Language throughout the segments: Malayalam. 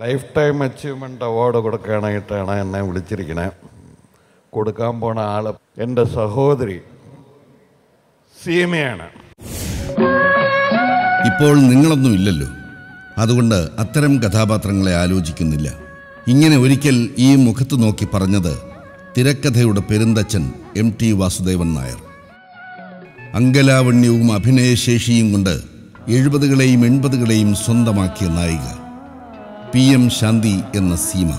ലൈഫ് ടൈം അച്ചീവ്മെന്റ് അവാർഡ് കൊടുക്കാനായിട്ടാണ് എന്നെ വിളിച്ചിരിക്കുന്നത് കൊടുക്കാൻ പോണ ആൾ എന്റെ സഹോദരി സീമയാണ്. ഇപ്പോൾ നിങ്ങളൊന്നും ഇല്ലല്ലോ. അതുകൊണ്ട് അത്തരം കഥാപാത്രങ്ങളെ ആലോചിക്കുന്നില്ല. ഇങ്ങനെ ഒരിക്കൽ ഈ മുഖത്ത് നോക്കി പറഞ്ഞത് തിരക്കഥയുടെ പെരുന്തച്ഛൻ എം ടി വാസുദേവൻ നായർ. അങ്കലാവണ്യവും അഭിനയശേഷിയും കൊണ്ട് എഴുപതുകളെയും എൺപതുകളെയും സ്വന്തമാക്കിയ നായിക. പി എം ശാന്തി എന്ന സീമ.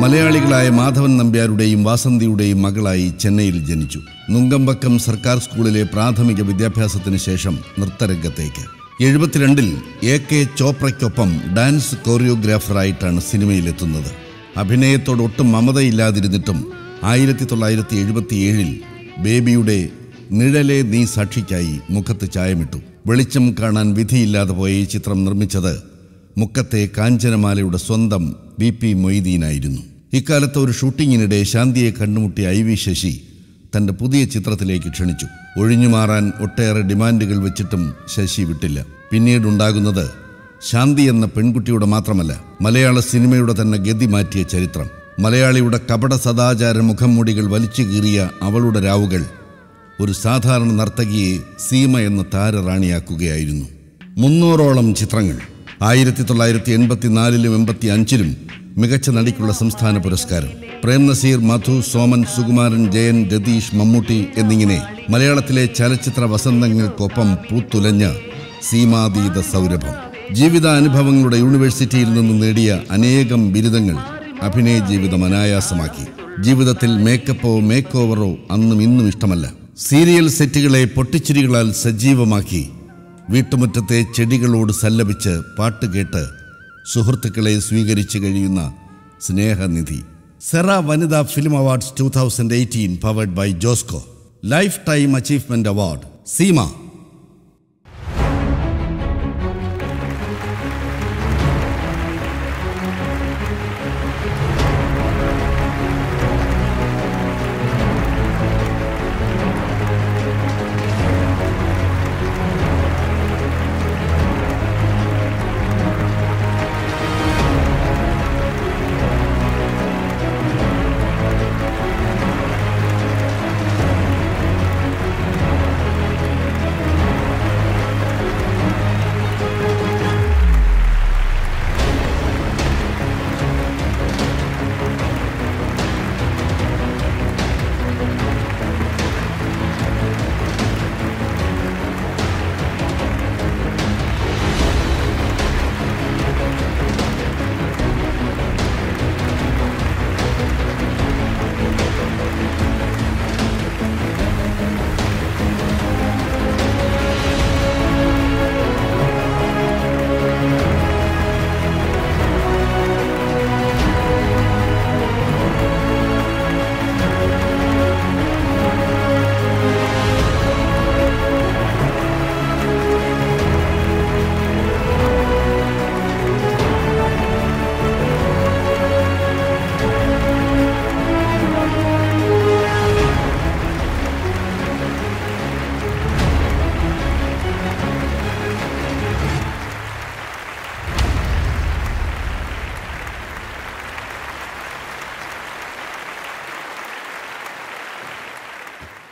മലയാളികളായ മാധവൻ നമ്പ്യാരുടെയും വാസന്തിയുടെയും മകളായി ചെന്നൈയിൽ ജനിച്ചു. നുങ്കമ്പക്കം സർക്കാർ സ്കൂളിലെ പ്രാഥമിക വിദ്യാഭ്യാസത്തിന് ശേഷം നൃത്തരംഗത്തേക്ക്. എഴുപത്തിരണ്ടിൽ എ കെ ചോപ്രയ്ക്കൊപ്പം ഡാൻസ് കോറിയോഗ്രാഫറായിട്ടാണ് സിനിമയിലെത്തുന്നത്. അഭിനയത്തോട് ഒട്ടും മമതയില്ലാതിരുന്നിട്ടും ആയിരത്തി തൊള്ളായിരത്തി എഴുപത്തിയേഴിൽ ബേബിയുടെ നിഴലെ നീ സാക്ഷിക്കായി മുഖത്ത് ചായമിട്ടു. വെളിച്ചം കാണാൻ വിധിയില്ലാതെ പോയ ഈ ചിത്രം നിർമ്മിച്ചത് മുക്കത്തെ കാഞ്ചനമാലയുടെ സ്വന്തം ബി പി മൊയ്തീനായിരുന്നു. ഇക്കാലത്ത് ഒരു ഷൂട്ടിങ്ങിനിടെ ശാന്തിയെ കണ്ടുമുട്ടിയ ഐ വി ശശി തന്റെ പുതിയ ചിത്രത്തിലേക്ക് ക്ഷണിച്ചു. ഒഴിഞ്ഞുമാറാൻ ഒട്ടേറെ ഡിമാൻഡുകൾ വെച്ചിട്ടും ശശി വിട്ടില്ല. പിന്നീടുണ്ടാകുന്നത് ശാന്തി എന്ന പെൺകുട്ടിയുടെ മാത്രമല്ല മലയാള സിനിമയുടെ തന്നെ ഗതി മാറ്റിയ ചരിത്രം. മലയാളിയുടെ കപട സദാചാര മുഖംമൂടികൾ വലിച്ചു കീറിയ അവളുടെ രാവുകൾ ഒരു സാധാരണ നർത്തകിയെ സീമ എന്ന താരറാണിയാക്കുകയായിരുന്നു. മുന്നൂറോളം ചിത്രങ്ങൾ. ആയിരത്തി തൊള്ളായിരത്തി എൺപത്തിനാലിലും എൺപത്തി അഞ്ചിലും മികച്ച നടിക്കുള്ള സംസ്ഥാന പുരസ്കാരം. പ്രേം നസീർ മധു സോമൻ സുകുമാരൻ ജയൻ രതീഷ് മമ്മൂട്ടി എന്നിങ്ങനെ മലയാളത്തിലെ ചലച്ചിത്ര വസന്തങ്ങൾക്കൊപ്പം പൂത്തുലഞ്ഞ സീമാതീത സൗരഭം. ജീവിതാനുഭവങ്ങളുടെ യൂണിവേഴ്സിറ്റിയിൽ നിന്നും നേടിയ അനേകം ബിരുദങ്ങൾ അഭിനയ ജീവിതം അനായാസമാക്കി. ജീവിതത്തിൽ മേക്കപ്പോ മേക്ക് ഓവറോ അന്നും ഇന്നും ഇഷ്ടമല്ല. സീരിയൽ സെറ്റുകളെ പൊട്ടിച്ചിരികളാൽ സജീവമാക്കി വീട്ടുമുറ്റത്തെ ചെടികളോട് സല്ലപിച്ച് പാട്ട് കേട്ട് സുഹൃത്തുക്കളെ സ്വീകരിച്ചു കഴിയുന്ന സ്നേഹനിധി. Sera Vanitha film awards two thousand eighteen powered by Josco. Lifetime achievement award. Seema.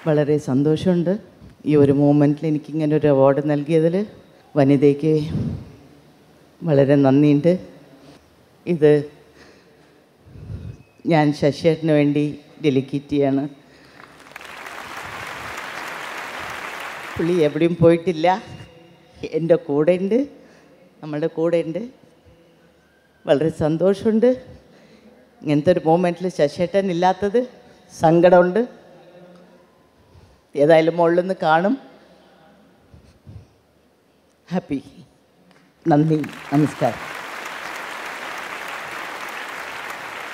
വളരെ സന്തോഷമുണ്ട്. ഈ ഒരു മൂമെന്റിൽ എനിക്കിങ്ങനെ ഒരു അവാർഡ് നൽകിയതിൽ വനിതയ്ക്ക് വളരെ നന്ദിയുണ്ട്. ഇത് ഞാൻ ശശിയേട്ടന് വേണ്ടി ഡെലിക്കേറ്റ് ചെയ്യാണ്. പുള്ളി എവിടെയും പോയിട്ടില്ല. എന്റെ കൂടെ ഉണ്ട് നമ്മളുടെ കൂടെ ഉണ്ട് വളരെ സന്തോഷമുണ്ട്. ഇങ്ങനത്തെ ഒരു മൂമെന്റിൽ ശശിയേട്ടൻ ഇല്ലാത്തത് സങ്കടമുണ്ട്. ഏതായാലും മുകളിൽ നിന്ന് കാണും. ഹാപ്പി. നന്ദി. നമസ്കാരം.